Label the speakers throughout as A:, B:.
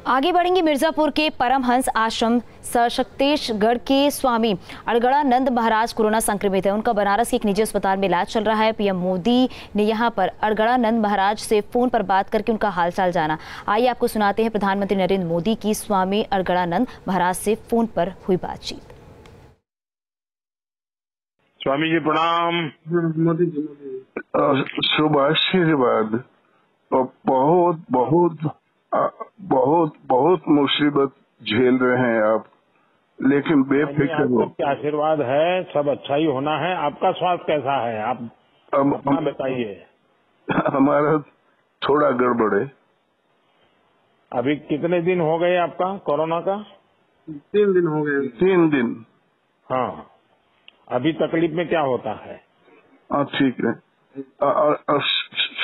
A: आगे बढ़ेंगे मिर्जापुर के परमहंस आश्रम सशक्तेशगढ़ के स्वामी अड़गड़ानंद महाराज कोरोना संक्रमित है। उनका बनारस के एक निजी अस्पताल में इलाज चल रहा है। पीएम मोदी ने यहाँ पर अड़गड़ानंद महाराज से फ़ोन पर बात करके उनका हालचाल जाना। आइए आपको सुनाते हैं प्रधानमंत्री नरेंद्र मोदी की स्वामी अड़गड़ानंद महाराज से फ़ोन पर हुई बातचीत।
B: स्वामी जी प्रणाम।
C: मोदी जी मोदी जी।
D: शुभ आशीर्वाद बहुत बहुत अ, बहुत बहुत मुसीबत झेल रहे हैं आप। लेकिन बेफिक्र हो
B: आपके आशीर्वाद है सब अच्छा ही होना है। आपका स्वास्थ्य कैसा है? आप
D: हम,
B: बताइए।
D: हमारा थोड़ा गड़बड़ है।
B: अभी कितने दिन हो गए आपका कोरोना का?
C: तीन दिन हो गए।
D: तीन दिन।
B: हाँ। अभी तकलीफ़ में क्या होता है?
D: हाँ ठीक है।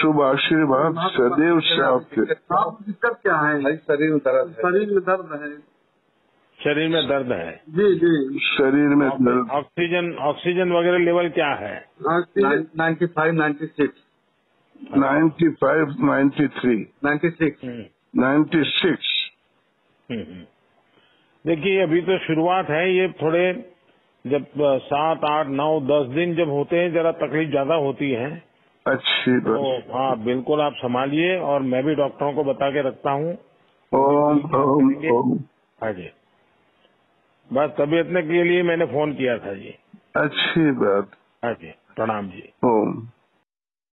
D: शुभ आशीर्वाद सदैव से आपके
C: आप दिक्कत क्या है?
E: शरीर में दर्द
C: शरीर में दर्द है।
B: शरीर में दर्द है।
C: जी जी।
D: शरीर में दर्द।
B: ऑक्सीजन ऑक्सीजन वगैरह लेवल क्या है?
E: Ninety five ninety six.
D: Ninety five ninety three.
E: Ninety six.
B: Hmm,
D: ninety six.
B: Hmm, hmm. देखिए अभी तो शुरुआत है ये थोड़े जब सात आठ नौ दस दिन जब होते हैं जरा तकलीफ़ ज़्यादा होती है।
D: अच्छी
B: तो
D: बात।
B: हाँ बिल्कुल आप संभालिए और मैं भी डॉक्टरों को बता के रखता हूँ। हाँ? जी। बस तबीयत के लिए मैंने फ़ोन किया था जी।
D: अच्छी बात।
B: हाँ जी प्रणाम जी।
D: ओम।